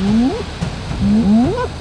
Mm-hmm. Mm-hmm.